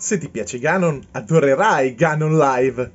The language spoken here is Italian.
Se ti piace Ganon, adorerai Ganon Live.